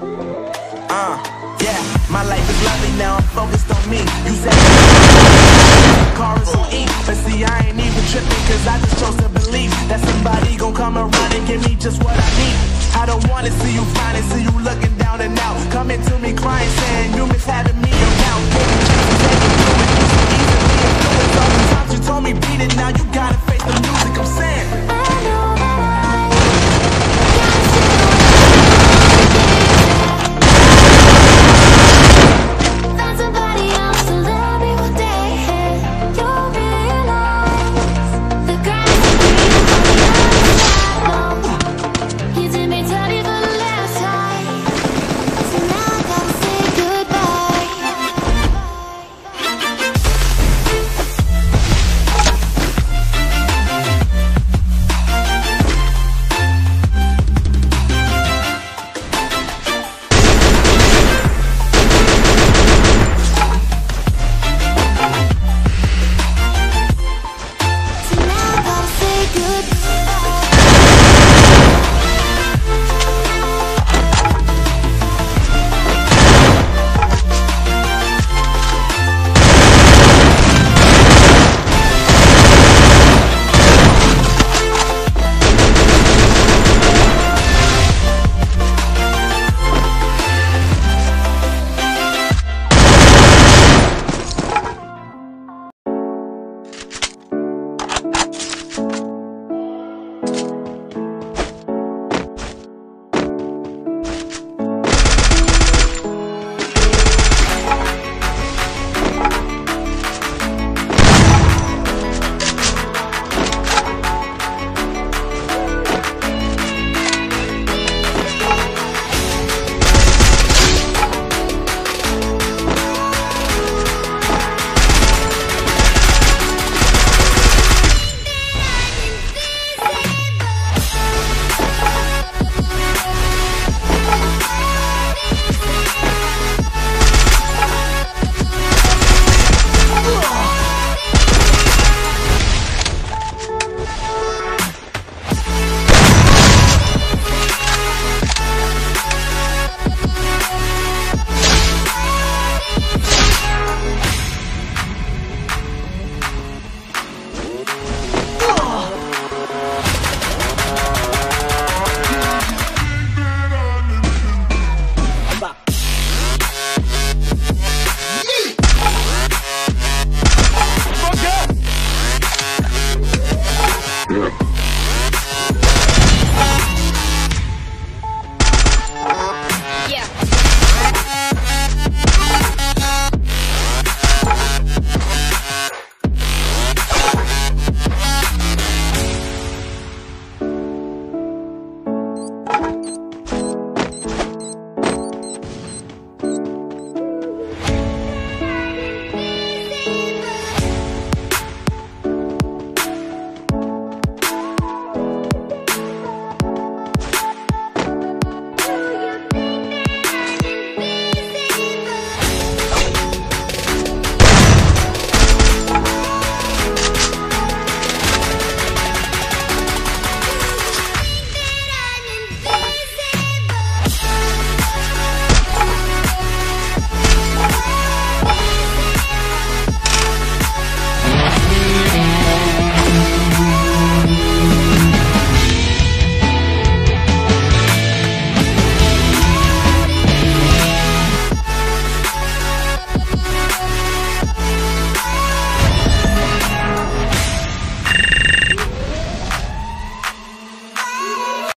Uh, yeah, my life is lovely now, I'm focused on me. You said chorus on E, but see, I ain't even tripping, cause I just chose to believe that somebody gon' come around and give me just what I need. I don't wanna see you fine